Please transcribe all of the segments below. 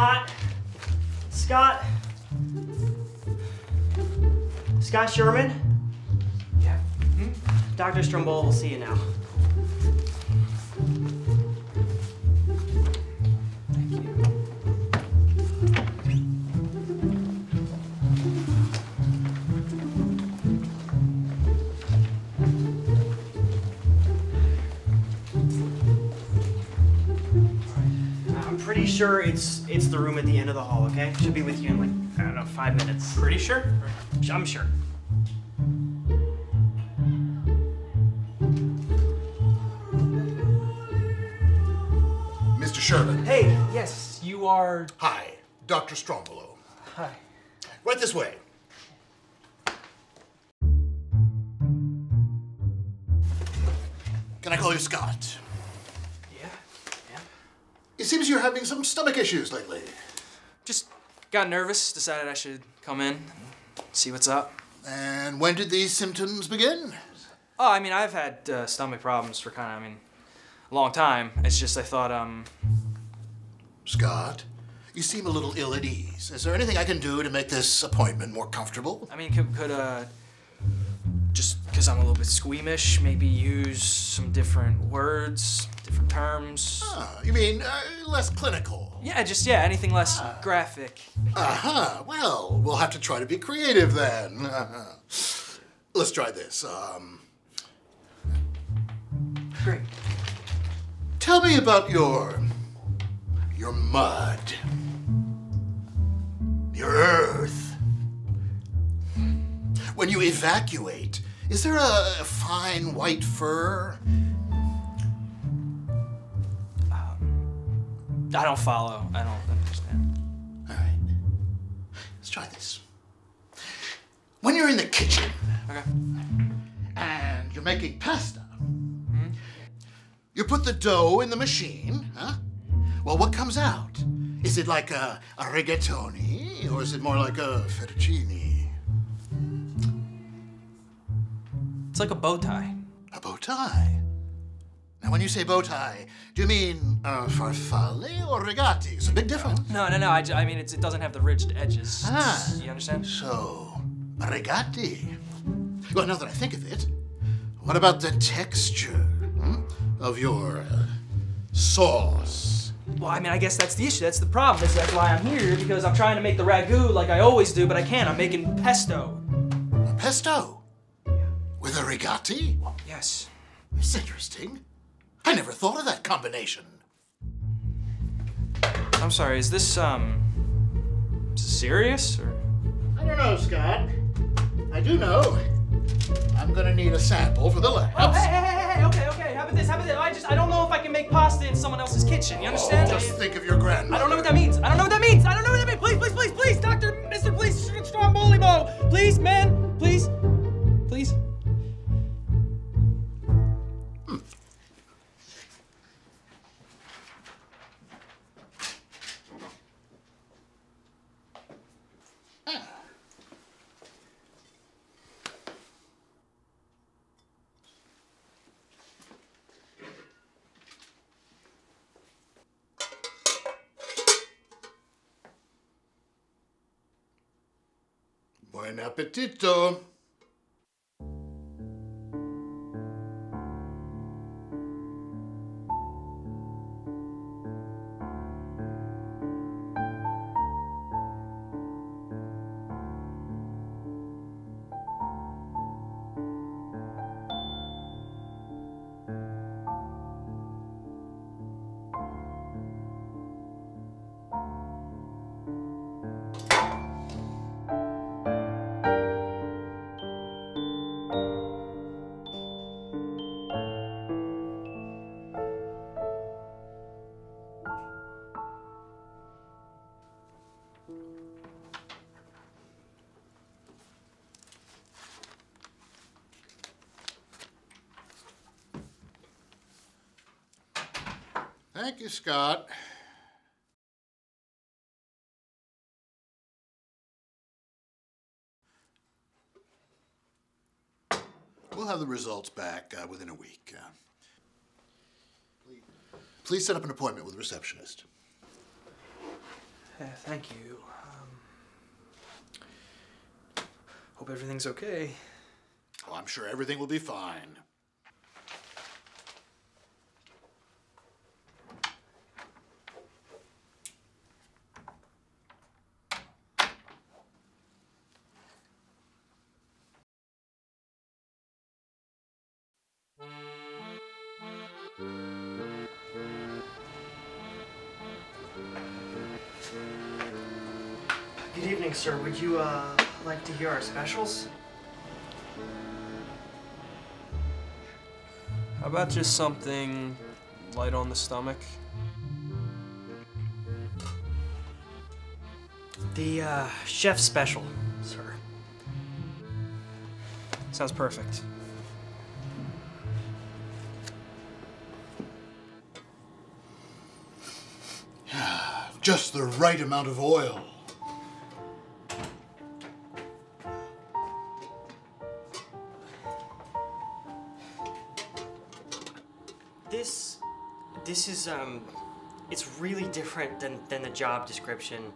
Scott? Scott? Scott Sherman? Yeah. Hmm? Dr. Strombolo will see you now. Sure it's it's the room at the end of the hall, okay? Should be with you in like, I don't know, five minutes. Pretty sure? I'm sure. Mr. Sherman. Hey, yes, you are. Hi, Dr. Strombolo. Hi. Right this way. Can I call you Scott? It seems you're having some stomach issues lately. Just got nervous, decided I should come in and see what's up. And when did these symptoms begin? Oh, I mean, I've had uh, stomach problems for kind of, I mean, a long time. It's just I thought, um, Scott, you seem a little ill at ease. Is there anything I can do to make this appointment more comfortable? I mean, could, could uh, just because I'm a little bit squeamish, maybe use some different words, different terms. Ah, you mean uh, less clinical? Yeah, just yeah, anything less graphic. Uh-huh. Well, we'll have to try to be creative then. Let's try this. Um, Great. tell me about your your mud, your earth. When you evacuate, is there a, a fine white fur? I don't follow. I don't understand. All right. Let's try this. When you're in the kitchen Okay. and you're making pasta, hmm? you put the dough in the machine, huh? Well, what comes out? Is it like a, a rigatoni or is it more like a fettuccine? It's like a bow tie. A bow tie. Now, when you say bow tie, do you mean uh, farfalle or rigati? It's a big difference. No, no, no. I, I mean, it's, it doesn't have the ridged edges. Ah. You understand? So, rigati. Well, now that I think of it, what about the texture hmm, of your uh, sauce? Well, I mean, I guess that's the issue. That's the problem. Is that's why I'm here because I'm trying to make the ragu like I always do, but I can't. I'm making pesto. A pesto? With a rigati? Yes. It's interesting. I never thought of that combination. I'm sorry. Is this um serious or? I don't know, Scott. I do know. I'm gonna need a sample for the labs. Oh, hey, hey, hey, hey, okay, okay. How about this? How about this? I just I don't know if I can make pasta in someone else's kitchen. You understand? Just think of your grandmother. I don't know what that means. I don't know what that means. I don't know what that means. Please, please, please, please, Doctor, Mister, please, Strombolibo, please, man, Buon appetito! Thank you, Scott. We'll have the results back uh, within a week. Uh, please set up an appointment with the receptionist. Yeah, thank you. Um, hope everything's okay. Oh, I'm sure everything will be fine. Evening, sir. Would you uh, like to hear our specials? How about just something light on the stomach? The uh, chef special, sir. Sounds perfect. Just the right amount of oil. This is um, it's really different than than the job description.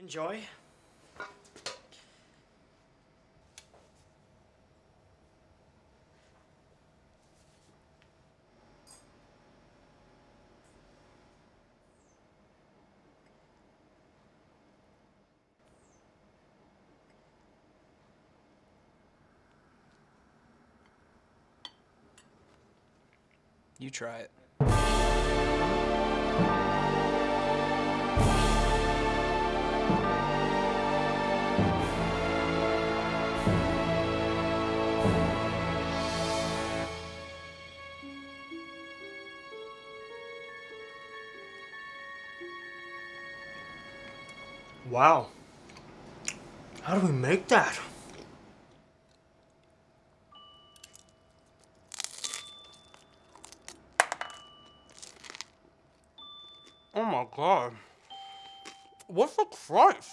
Enjoy. You try it. Wow. How do we make that? Oh my god. What's the crunch?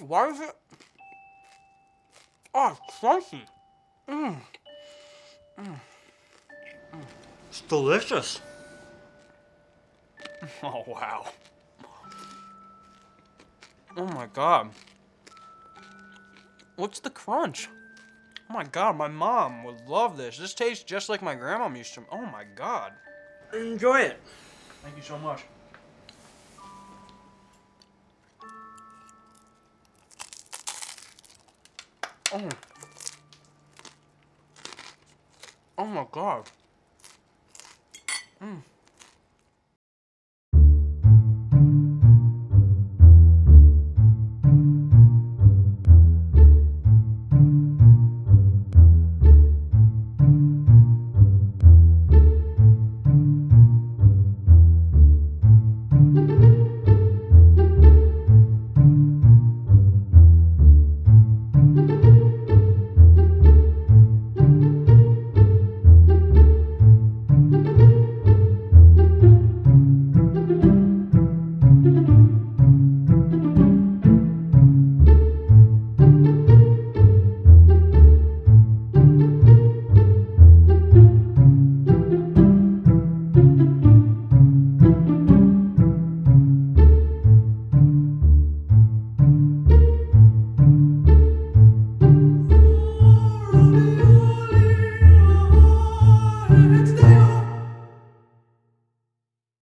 Why is it? Oh, it's crunchy. Mm. Mm. Mm. It's delicious. Oh wow. Oh my god. What's the crunch? Oh my god, my mom would love this. This tastes just like my grandma used to. Oh my god. Enjoy it. Thank you so much. Oh. Oh my god. Mm.